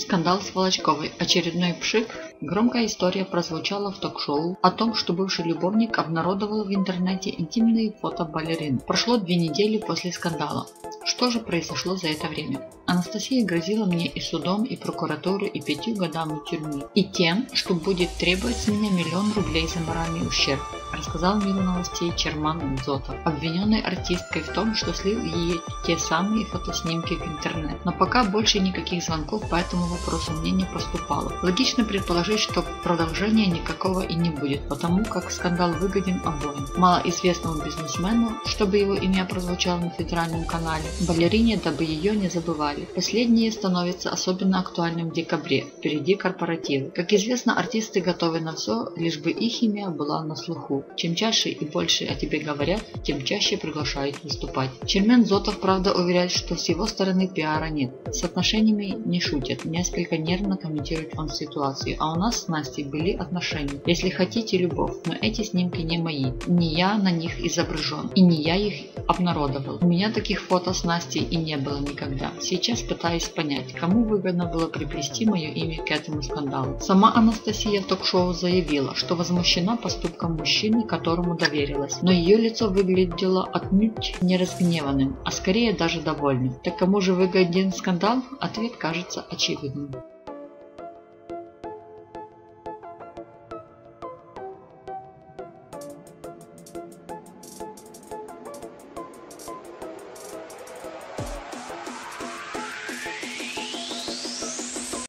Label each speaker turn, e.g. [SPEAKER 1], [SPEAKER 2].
[SPEAKER 1] Скандал с Волочковой. Очередной пшик. Громкая история прозвучала в ток-шоу о том, что бывший любовник обнародовал в интернете интимные фото балерин. Прошло две недели после скандала. Что же произошло за это время? Анастасия грозила мне и судом, и прокуратурой, и пятью годами тюрьмы. И тем, что будет требовать с меня миллион рублей за моральный ущерб, рассказал миру новостей Черман Зотов, обвиненный артисткой в том, что слил ей те самые фотоснимки в интернет. Но пока больше никаких звонков по этому вопросу мне не поступало. Логично предположить, что продолжения никакого и не будет, потому как скандал выгоден обоим. Малоизвестному бизнесмену, чтобы его имя прозвучало на федеральном канале, балерине, дабы ее не забывали. Последнее становится особенно актуальным в декабре, впереди корпоративы. Как известно, артисты готовы на все, лишь бы их имя была на слуху. Чем чаще и больше о тебе говорят, тем чаще приглашают выступать. Чермен Зотов, правда, уверяет, что с его стороны пиара нет. С отношениями не шутят, несколько нервно комментирует он ситуацию. А у нас с Настей были отношения. Если хотите, любовь, но эти снимки не мои. Не я на них изображен. И не я их обнародовал. У меня таких фото с Настей и не было никогда. Сейчас пытаюсь понять, кому выгодно было приплести мое имя к этому скандалу. Сама Анастасия в ток-шоу заявила, что возмущена поступком мужчины, которому доверилась, но ее лицо выглядело отнюдь не разгневанным, а скорее даже довольным. Так кому же выгоден скандал? Ответ кажется очевидным.